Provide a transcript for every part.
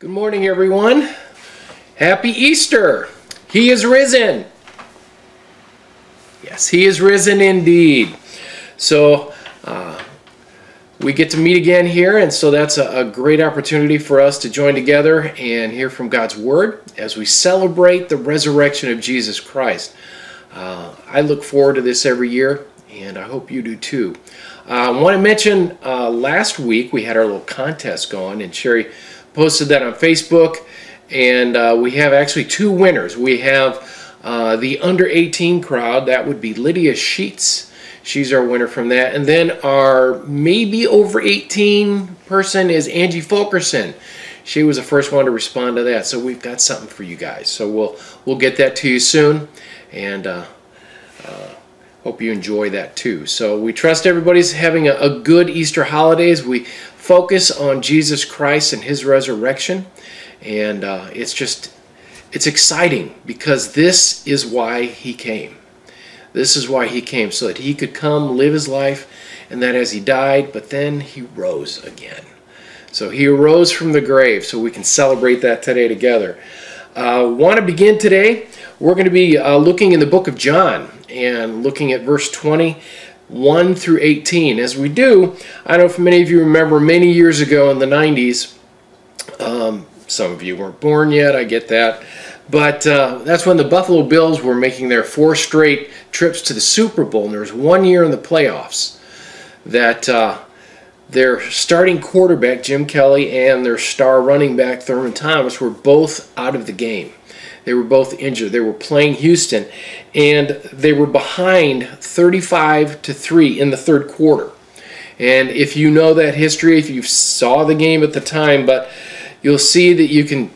Good morning, everyone. Happy Easter. He is risen. Yes, he is risen indeed. So, uh, we get to meet again here, and so that's a, a, great opportunity for us to join together and hear from God's Word as we celebrate the resurrection of Jesus Christ. Uh, I look forward to this every year, and I hope you do too. Uh, I want to mention uh, last week we had our little contest going, and Sherry posted that on Facebook, and uh, we have actually two winners. We have uh, the under 18 crowd, that would be Lydia Sheets. She's our winner from that. And then our maybe over 18 person is Angie Fulkerson. She was the first one to respond to that. So we've got something for you guys. So we'll we'll get that to you soon. And uh, uh, hope you enjoy that too. So we trust everybody's having a, a good Easter holidays. We focus on Jesus Christ and His resurrection, and uh, it's just it's exciting because this is why He came. This is why He came so that He could come live His life, and that as He died, but then He rose again. So He arose from the grave, so we can celebrate that today together. Uh, Want to begin today? We're going to be uh, looking in the book of John and looking at verse 20 1 through 18. As we do, I don't know if many of you remember many years ago in the 90s, um, some of you weren't born yet, I get that, but uh, that's when the Buffalo Bills were making their four straight trips to the Super Bowl, and there was one year in the playoffs that uh, their starting quarterback, Jim Kelly, and their star running back, Thurman Thomas, were both out of the game. They were both injured. They were playing Houston, and they were behind 35 to 3 in the third quarter. And if you know that history, if you saw the game at the time, but you'll see that you can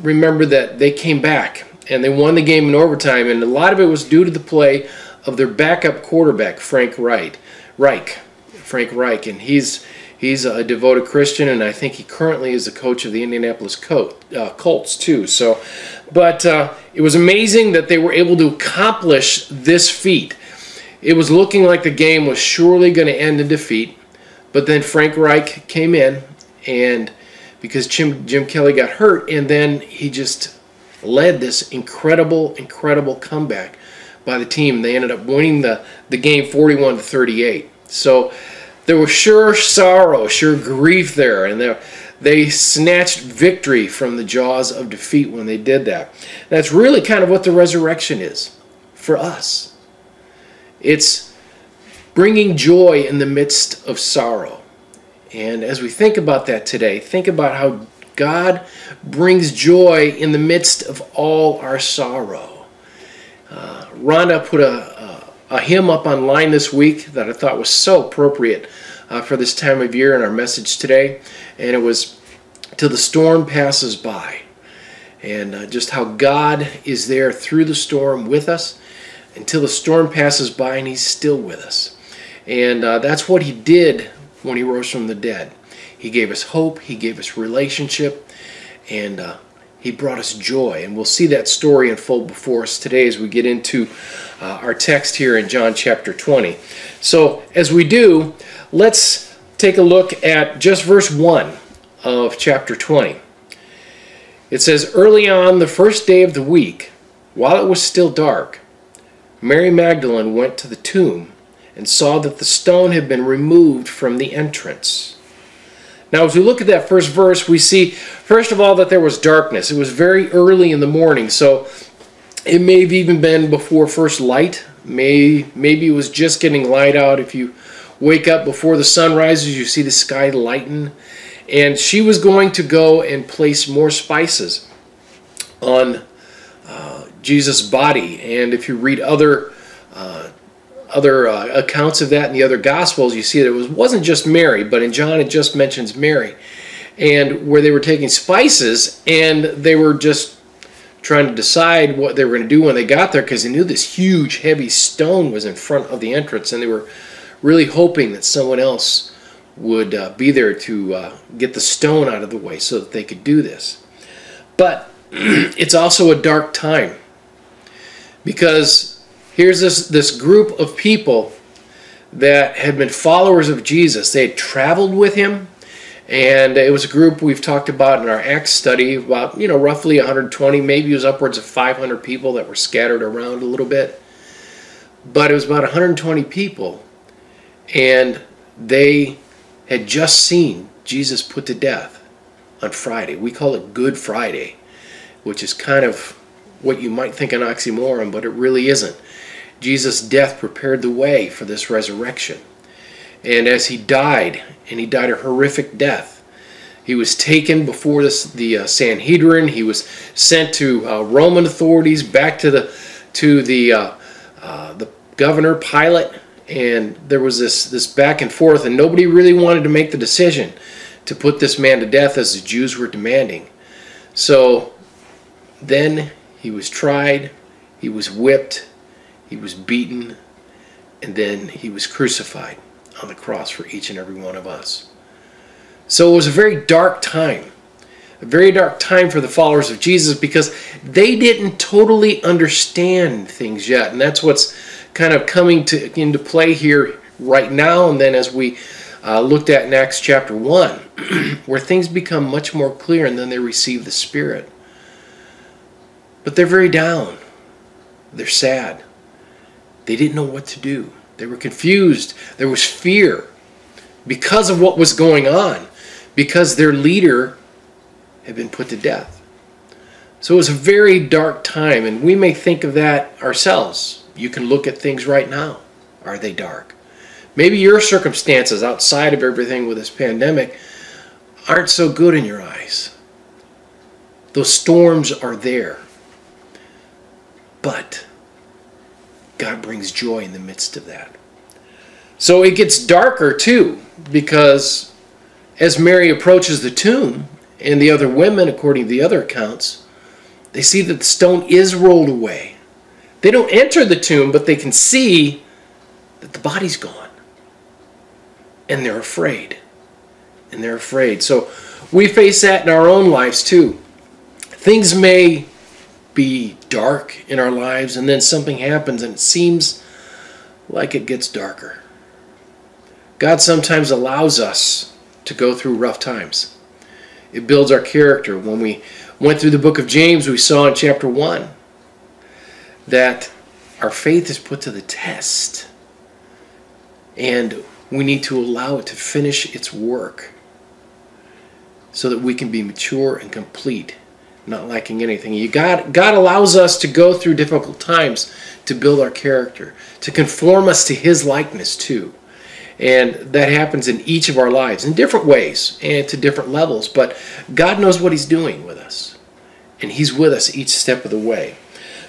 remember that they came back and they won the game in overtime, and a lot of it was due to the play of their backup quarterback, Frank Wright. Reich. Frank Reich, and he's he's a devoted Christian, and I think he currently is the coach of the Indianapolis uh, Colts too. So, but uh, it was amazing that they were able to accomplish this feat. It was looking like the game was surely going to end in defeat, but then Frank Reich came in, and because Jim Jim Kelly got hurt, and then he just led this incredible, incredible comeback by the team. They ended up winning the the game 41 to 38. So there was sure sorrow, sure grief there, and there, they snatched victory from the jaws of defeat when they did that. That's really kind of what the resurrection is for us. It's bringing joy in the midst of sorrow. And as we think about that today, think about how God brings joy in the midst of all our sorrow. Uh, Rhonda put a, a hymn up online this week that I thought was so appropriate uh, for this time of year in our message today. And it was Till the Storm Passes By. And uh, just how God is there through the storm with us until the storm passes by and He's still with us. And uh, that's what He did when He rose from the dead. He gave us hope, He gave us relationship, and uh, he brought us joy. And we'll see that story unfold before us today as we get into uh, our text here in John chapter 20. So, as we do, let's take a look at just verse 1 of chapter 20. It says, Early on the first day of the week, while it was still dark, Mary Magdalene went to the tomb and saw that the stone had been removed from the entrance. Now, as we look at that first verse, we see, first of all, that there was darkness. It was very early in the morning, so it may have even been before first light. May, maybe it was just getting light out. If you wake up before the sun rises, you see the sky lighten. And she was going to go and place more spices on uh, Jesus' body. And if you read other other uh, accounts of that in the other gospels, you see that it was, wasn't just Mary, but in John it just mentions Mary. And where they were taking spices and they were just trying to decide what they were going to do when they got there because they knew this huge, heavy stone was in front of the entrance and they were really hoping that someone else would uh, be there to uh, get the stone out of the way so that they could do this. But it's also a dark time because here's this, this group of people that had been followers of Jesus. They had traveled with him And it was a group we've talked about in our Acts study, about, you know, roughly 120, maybe it was upwards of 500 people that were scattered around a little bit. But it was about 120 people. And they had just seen Jesus put to death on Friday. We call it Good Friday, which is kind of what you might think an oxymoron, but it really isn't. Jesus' death prepared the way for this resurrection. And as he died, and he died a horrific death, he was taken before this, the uh, Sanhedrin. He was sent to uh, Roman authorities, back to the to the uh, uh the governor Pilate, and there was this this back and forth, and nobody really wanted to make the decision to put this man to death as the Jews were demanding. So then he was tried, he was whipped, he was beaten, and then he was crucified on the cross for each and every one of us. So it was a very dark time. A very dark time for the followers of Jesus because they didn't totally understand things yet. And that's what's kind of coming to into play here right now and then as we uh, looked at in Acts chapter 1, where things become much more clear and then they receive the Spirit. But they're very down. They're sad. They didn't know what to do. They were confused. There was fear because of what was going on, because their leader had been put to death. So it was a very dark time, and we may think of that ourselves. You can look at things right now. Are they dark? Maybe your circumstances outside of everything with this pandemic aren't so good in your eyes. Those storms are there. But God brings joy in the midst of that. So it gets darker too, because as Mary approaches the tomb, and the other women, according to the other accounts, they see that the stone is rolled away. They don't enter the tomb, but they can see that the body's gone. And they're afraid. And they're afraid. So we face that in our own lives too. Things may be dark in our lives, and then something happens and it seems like it gets darker. God sometimes allows us to go through rough times. It builds our character. When we went through the book of James, we saw in chapter 1 that our faith is put to the test. And we need to allow it to finish its work so that we can be mature and complete not lacking anything. You God, God allows us to go through difficult times to build our character, to conform us to His likeness too. And that happens in each of our lives in different ways and to different levels. But God knows what He's doing with us. And He's with us each step of the way.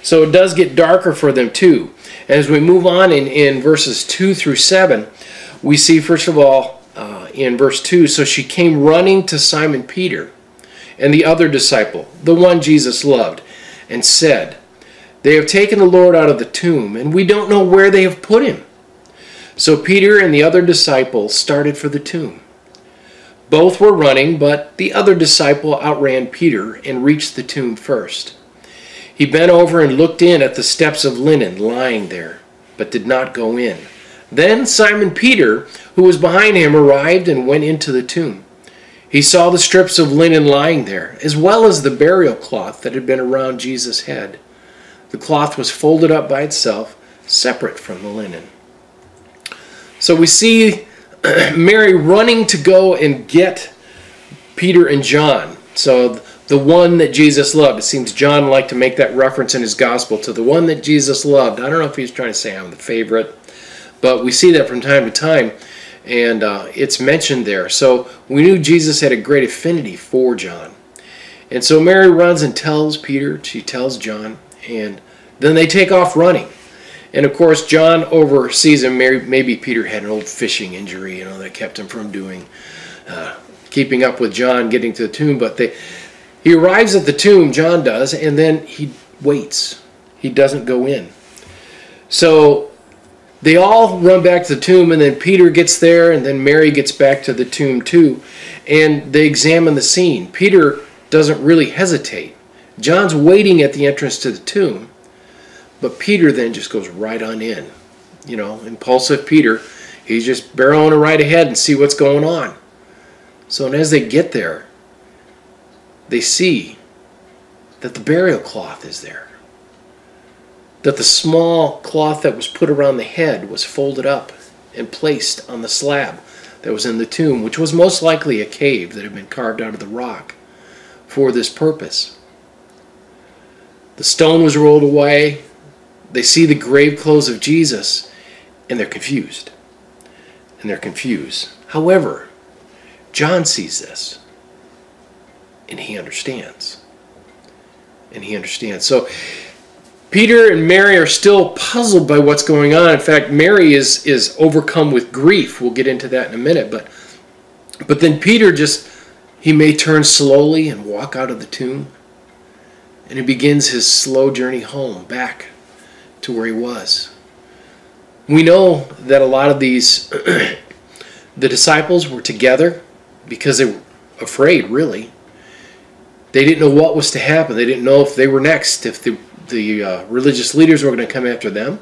So it does get darker for them too. As we move on in, in verses 2 through 7, we see, first of all, uh, in verse 2 so she came running to Simon Peter and the other disciple, the one Jesus loved, and said, They have taken the Lord out of the tomb, and we don't know where they have put him. So Peter and the other disciple started for the tomb. Both were running, but the other disciple outran Peter and reached the tomb first. He bent over and looked in at the steps of linen lying there, but did not go in. Then Simon Peter, who was behind him, arrived and went into the tomb. He saw the strips of linen lying there, as well as the burial cloth that had been around Jesus' head. The cloth was folded up by itself, separate from the linen. So we see Mary running to go and get Peter and John. So the one that Jesus loved. It seems John liked to make that reference in his gospel to the one that Jesus loved. I don't know if he's trying to say I'm the favorite, but we see that from time to time and uh, it's mentioned there. So we knew Jesus had a great affinity for John. And so Mary runs and tells Peter, she tells John, and then they take off running. And of course, John oversees him. Mary, maybe Peter had an old fishing injury, you know, that kept him from doing, uh, keeping up with John getting to the tomb. But they, he arrives at the tomb, John does, and then he waits. He doesn't go in. So they all run back to the tomb, and then Peter gets there, and then Mary gets back to the tomb too. And they examine the scene. Peter doesn't really hesitate. John's waiting at the entrance to the tomb, but Peter then just goes right on in. You know, impulsive Peter, he's just barreling right ahead and see what's going on. So, and as they get there, they see that the burial cloth is there. That the small cloth that was put around the head was folded up and placed on the slab that was in the tomb, which was most likely a cave that had been carved out of the rock for this purpose. The stone was rolled away. They see the grave clothes of Jesus and they're confused. And they're confused. However, John sees this and he understands. And he understands. So Peter and Mary are still puzzled by what's going on. In fact, Mary is is overcome with grief. We'll get into that in a minute, but but then Peter just he may turn slowly and walk out of the tomb. And he begins his slow journey home back to where he was. We know that a lot of these the disciples were together because they were afraid, really. They didn't know what was to happen. They didn't know if they were next, if the, the uh, religious leaders were going to come after them.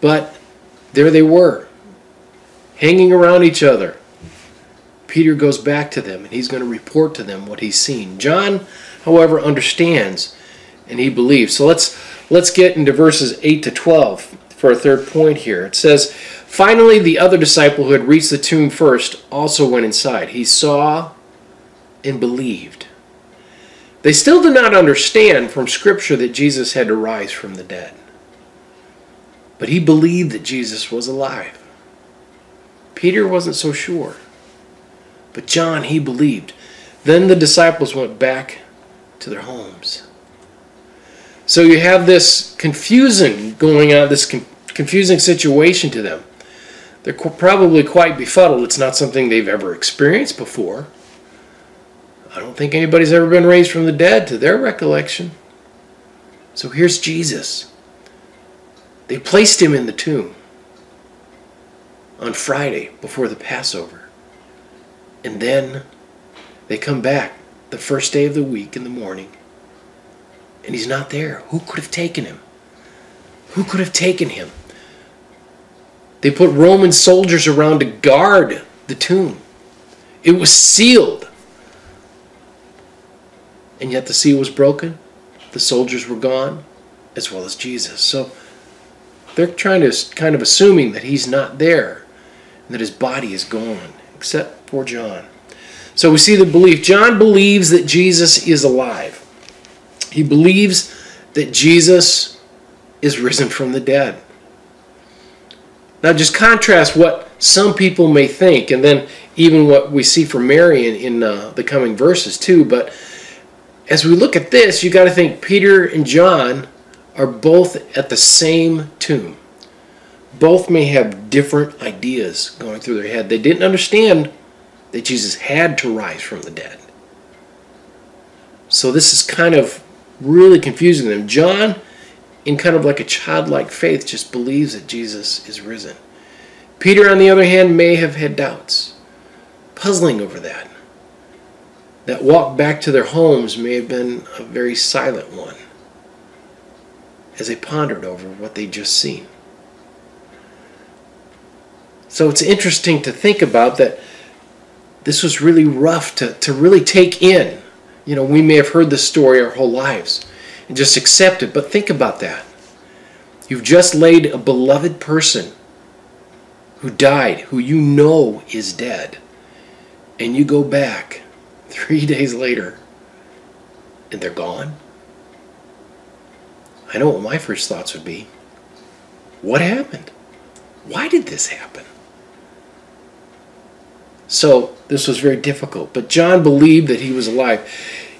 But there they were, hanging around each other. Peter goes back to them and he's going to report to them what he's seen. John, however, understands and he believes. So let's let's get into verses 8 to 12 for a third point here. It says, Finally, the other disciple who had reached the tomb first also went inside. He saw and believed. They still did not understand from Scripture that Jesus had to rise from the dead. But he believed that Jesus was alive. Peter wasn't so sure. But John, he believed. Then the disciples went back to their homes. So you have this confusing going on, this confusing situation to them. They're probably quite befuddled. It's not something they've ever experienced before. I don't think anybody's ever been raised from the dead to their recollection. So here's Jesus. They placed him in the tomb on Friday before the Passover. And then they come back the first day of the week in the morning. And he's not there. Who could have taken him? Who could have taken him? They put Roman soldiers around to guard the tomb. It was sealed. And yet the seal was broken. The soldiers were gone, as well as Jesus. So they're trying to kind of assuming that he's not there and that his body is gone, except for John. So we see the belief. John believes that Jesus is alive. He believes that Jesus is risen from the dead. Now, just contrast what some people may think, and then even what we see from Mary in, in uh, the coming verses, too. But as we look at this, you got to think Peter and John are both at the same tomb. Both may have different ideas going through their head. They didn't understand that Jesus had to rise from the dead. So this is kind of really confusing them. John in kind of like a childlike faith, just believes that Jesus is risen. Peter, on the other hand, may have had doubts, puzzling over that. That walk back to their homes may have been a very silent one as they pondered over what they'd just seen. So it's interesting to think about that this was really rough to, to really take in. You know, we may have heard this story our whole lives and just accept it. But think about that. You've just laid a beloved person who died, who you know is dead, and you go back three days later and they're gone. I know what my first thoughts would be. What happened? Why did this happen? So, this was very difficult. But John believed that he was alive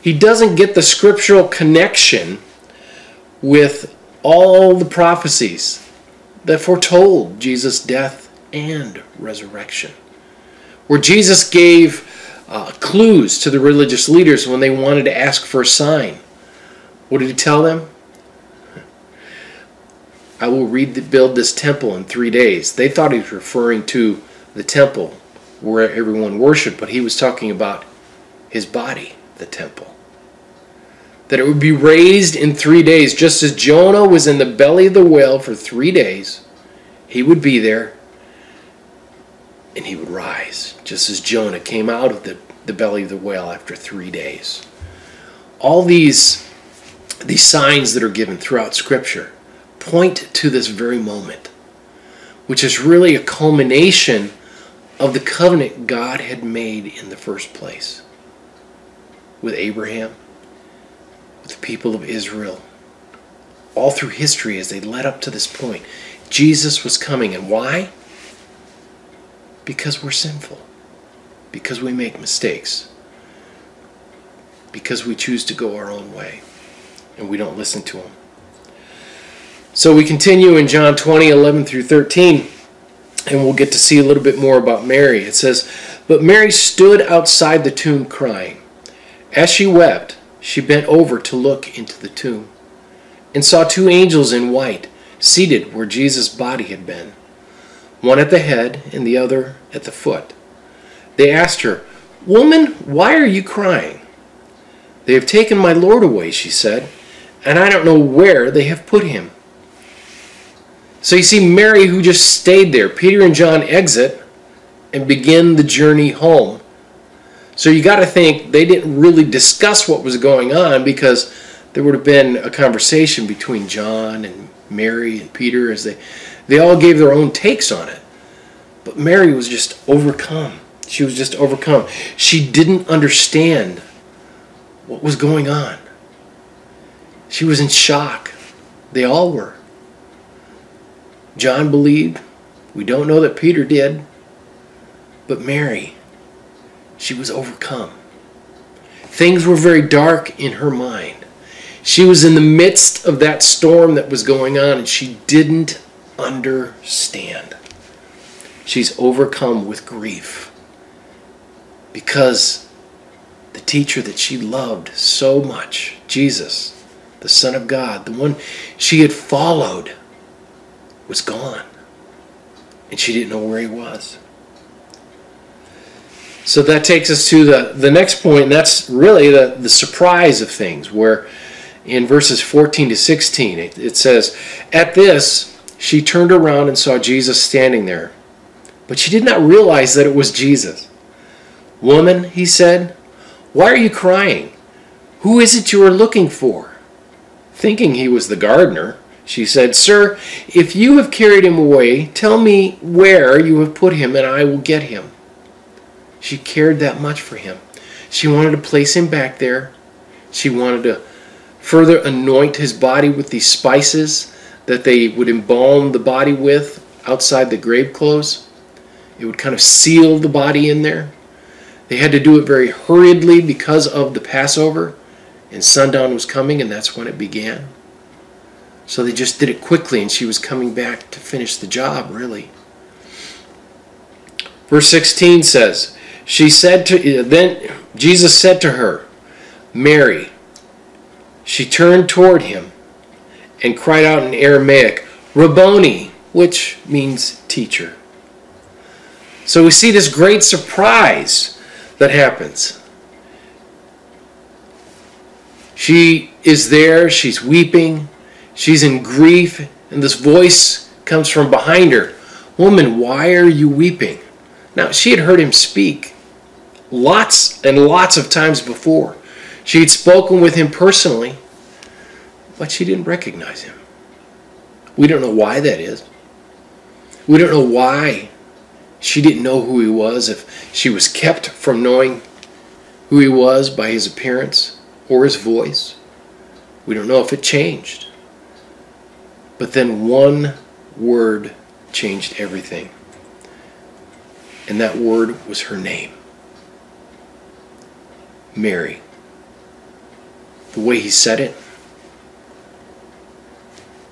he doesn't get the scriptural connection with all the prophecies that foretold Jesus' death and resurrection. Where Jesus gave uh, clues to the religious leaders when they wanted to ask for a sign. What did he tell them? I will rebuild this temple in three days. They thought he was referring to the temple where everyone worshiped, but he was talking about his body, the temple that it would be raised in three days. Just as Jonah was in the belly of the whale for three days, he would be there. And he would rise, just as Jonah came out of the, the belly of the whale after three days. All these, these signs that are given throughout Scripture point to this very moment, which is really a culmination of the covenant God had made in the first place with Abraham, with the people of Israel, all through history as they led up to this point. Jesus was coming, and why? Because we're sinful, because we make mistakes, because we choose to go our own way, and we don't listen to Him. So we continue in John 20, 11 through 13, and we'll get to see a little bit more about Mary. It says, But Mary stood outside the tomb crying. As she wept, she bent over to look into the tomb, and saw two angels in white seated where Jesus' body had been one at the head and the other at the foot. They asked her, Woman, why are you crying? They have taken my Lord away, she said, and I don't know where they have put him. So you see Mary, who just stayed there. Peter and John exit and begin the journey home. So you got to think they didn't really discuss what was going on because there would have been a conversation between John and Mary and Peter as they they all gave their own takes on it. But Mary was just overcome. She was just overcome. She didn't understand what was going on. She was in shock. They all were. John believed. We don't know that Peter did. But Mary, she was overcome. Things were very dark in her mind. She was in the midst of that storm that was going on and she didn't understand. She's overcome with grief because the teacher that she loved so much, Jesus, the Son of God, the one she had followed, was gone. And she didn't know where he was. So that takes us to the, the next point, and that's really the, the surprise of things, where in verses 14 to 16, it, it says, At this, she turned around and saw Jesus standing there, but she did not realize that it was Jesus. Woman, he said, why are you crying? Who is it you are looking for? Thinking he was the gardener, she said, Sir, if you have carried him away, tell me where you have put him, and I will get him. She cared that much for him. She wanted to place him back there. She wanted to further anoint his body with these spices that they would embalm the body with outside the grave clothes. It would kind of seal the body in there. They had to do it very hurriedly because of the Passover, and sundown was coming, and that's when it began. So they just did it quickly, and she was coming back to finish the job, really. Verse 16 says, she said to then Jesus said to her, Mary. She turned toward him and cried out in Aramaic, Rabboni, which means teacher. So we see this great surprise that happens. She is there, she's weeping, she's in grief, and this voice comes from behind her Woman, why are you weeping? Now, she had heard him speak lots and lots of times before. She had spoken with him personally, but she didn't recognize him. We don't know why that is. We don't know why she didn't know who he was, if she was kept from knowing who he was by his appearance or his voice. We don't know if it changed. But then one word changed everything. And that word was her name Mary. The way he said it,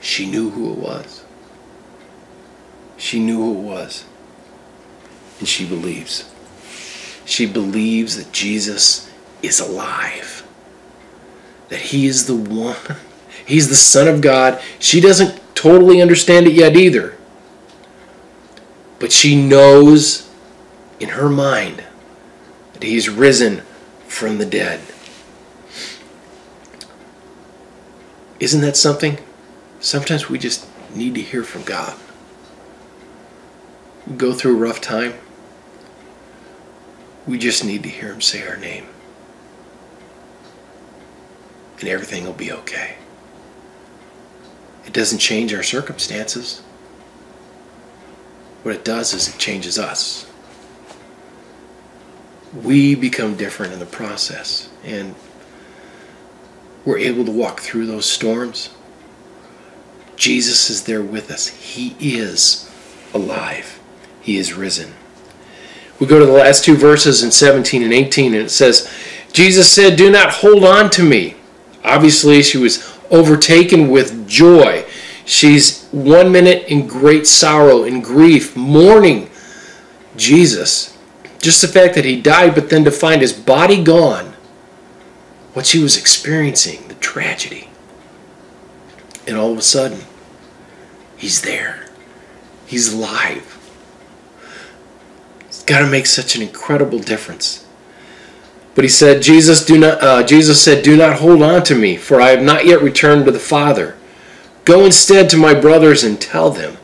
she knew who it was. She knew who it was. And she believes. She believes that Jesus is alive. That he is the one. He's the Son of God. She doesn't totally understand it yet either. But she knows in her mind that he's risen from the dead. Isn't that something? Sometimes we just need to hear from God. Go through a rough time. We just need to hear him say our name. And everything will be okay. It doesn't change our circumstances. What it does is it changes us. We become different in the process. And we're able to walk through those storms. Jesus is there with us. He is alive. He is risen. We go to the last two verses in 17 and 18, and it says, Jesus said, Do not hold on to me. Obviously, she was overtaken with joy. She's one minute in great sorrow and grief, mourning Jesus. Just the fact that he died, but then to find his body gone, what she was experiencing, the tragedy. And all of a sudden, he's there. He's alive. It's got to make such an incredible difference. But he said, Jesus, do not, uh, Jesus said, Do not hold on to me, for I have not yet returned to the Father. Go instead to my brothers and tell them,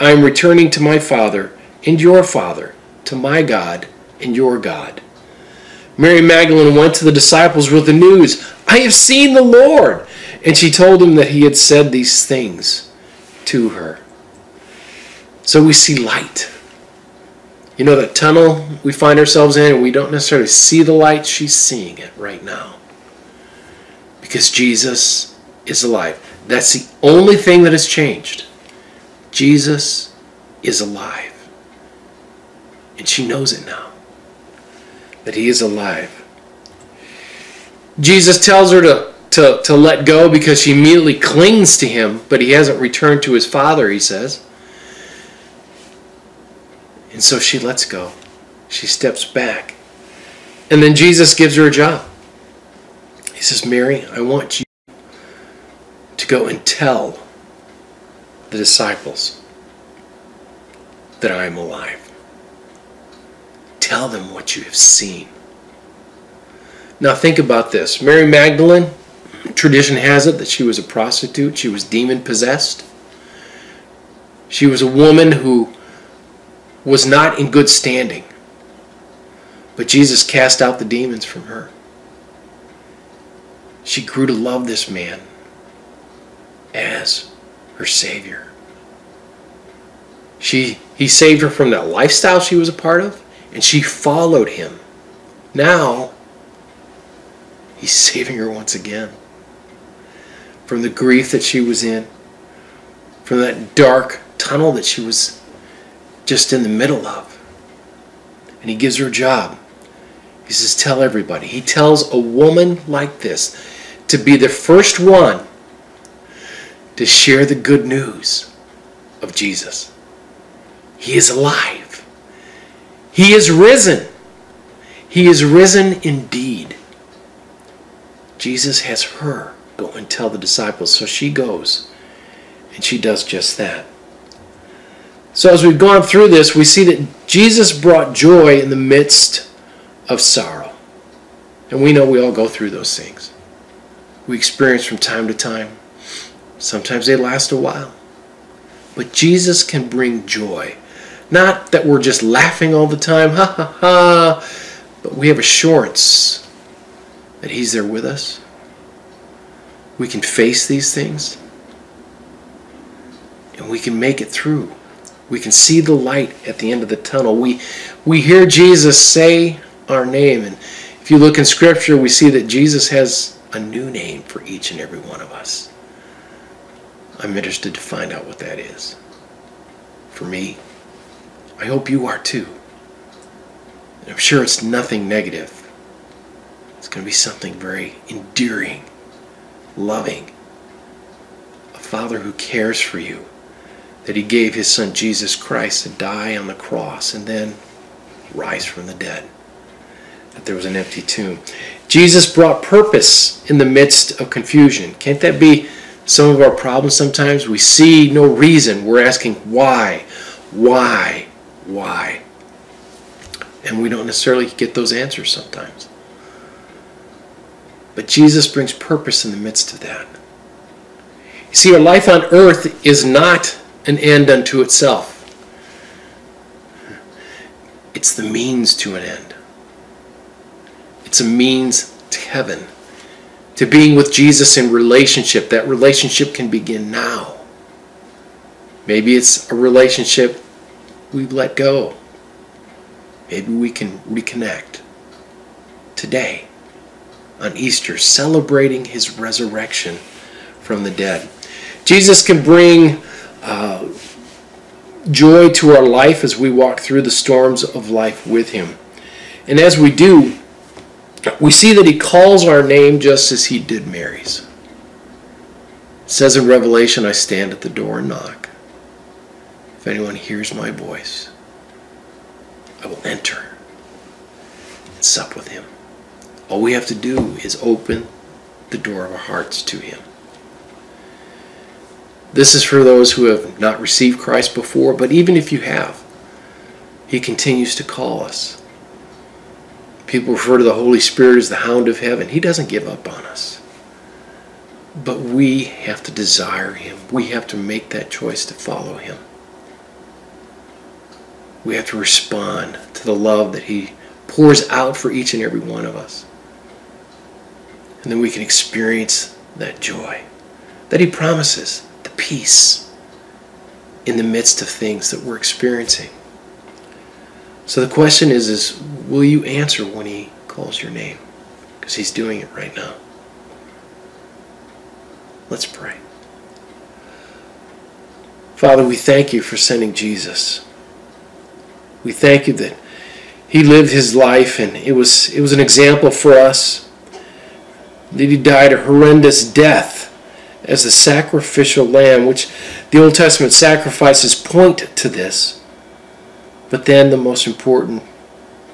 I am returning to my Father and your Father, to my God and your God. Mary Magdalene went to the disciples with the news, I have seen the Lord. And she told them that he had said these things to her. So we see light. You know that tunnel we find ourselves in and we don't necessarily see the light, she's seeing it right now. Because Jesus is alive. That's the only thing that has changed. Jesus is alive. And she knows it now. That he is alive. Jesus tells her to, to, to let go because she immediately clings to him, but he hasn't returned to his father, he says. And so she lets go. She steps back. And then Jesus gives her a job. He says, Mary, I want you to go and tell the disciples that I am alive. Tell them what you have seen. Now think about this. Mary Magdalene, tradition has it that she was a prostitute. She was demon possessed. She was a woman who was not in good standing. But Jesus cast out the demons from her. She grew to love this man as her Savior. She, he saved her from that lifestyle she was a part of, and she followed him. Now, he's saving her once again from the grief that she was in, from that dark tunnel that she was just in the middle of. And he gives her a job. He says, Tell everybody. He tells a woman like this to be the first one to share the good news of Jesus. He is alive. He is risen. He is risen indeed. Jesus has her go and tell the disciples. So she goes and she does just that. So, as we've gone through this, we see that Jesus brought joy in the midst of sorrow. And we know we all go through those things. We experience from time to time. Sometimes they last a while. But Jesus can bring joy. Not that we're just laughing all the time, ha ha ha, but we have assurance that He's there with us. We can face these things and we can make it through. We can see the light at the end of the tunnel. We, we hear Jesus say our name. And if you look in Scripture, we see that Jesus has a new name for each and every one of us. I'm interested to find out what that is. For me, I hope you are too. And I'm sure it's nothing negative. It's going to be something very endearing, loving. A father who cares for you that he gave his son Jesus Christ to die on the cross and then rise from the dead. That there was an empty tomb. Jesus brought purpose in the midst of confusion. Can't that be some of our problems sometimes? We see no reason. We're asking why, why, why? And we don't necessarily get those answers sometimes. But Jesus brings purpose in the midst of that. You see, our life on earth is not an end unto itself. It's the means to an end. It's a means to heaven, to being with Jesus in relationship. That relationship can begin now. Maybe it's a relationship we've let go. Maybe we can reconnect today on Easter, celebrating his resurrection from the dead. Jesus can bring uh, joy to our life as we walk through the storms of life with him. And as we do, we see that he calls our name just as he did Mary's. It says in Revelation, I stand at the door and knock. If anyone hears my voice, I will enter and sup with him. All we have to do is open the door of our hearts to him. This is for those who have not received Christ before, but even if you have, he continues to call us. People refer to the Holy Spirit as the hound of heaven. He doesn't give up on us. But we have to desire Him. We have to make that choice to follow Him. We have to respond to the love that He pours out for each and every one of us. And then we can experience that joy that He promises, the peace in the midst of things that we're experiencing. So the question is, is will you answer when he calls your name? Because he's doing it right now. Let's pray. Father, we thank you for sending Jesus. We thank you that he lived his life and it was it was an example for us that he died a horrendous death as the sacrificial lamb which the Old Testament sacrifices point to this but then the most important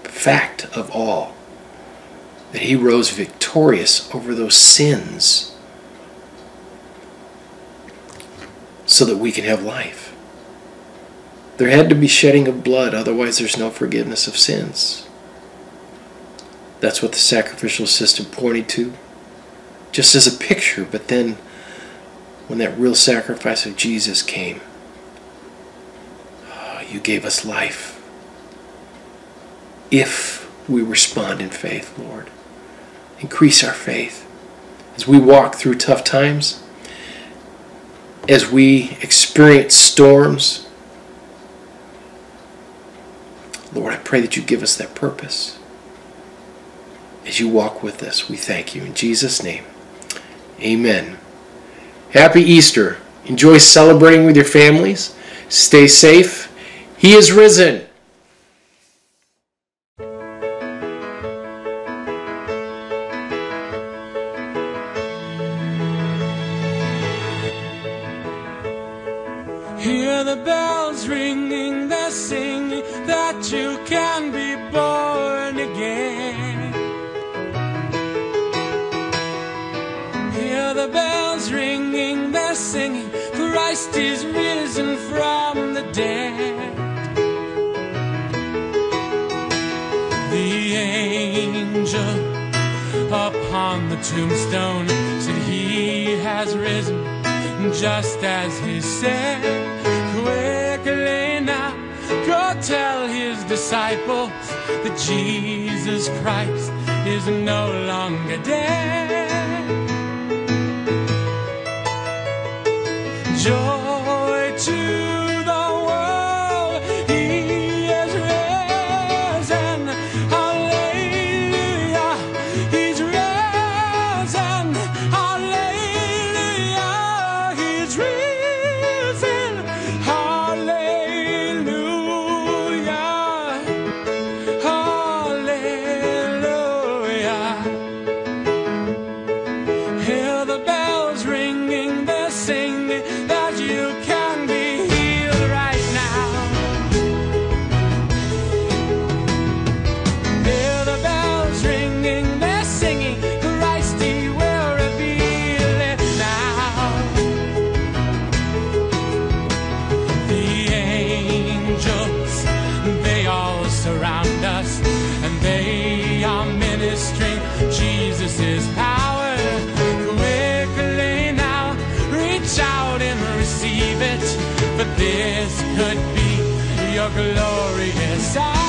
fact of all that he rose victorious over those sins so that we can have life. There had to be shedding of blood, otherwise, there's no forgiveness of sins. That's what the sacrificial system pointed to, just as a picture, but then when that real sacrifice of Jesus came, oh, you gave us life. If we respond in faith, Lord, increase our faith as we walk through tough times, as we experience storms. Lord, I pray that you give us that purpose. As you walk with us, we thank you. In Jesus' name, amen. Happy Easter. Enjoy celebrating with your families. Stay safe he is risen. glorious. I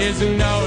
is no longer.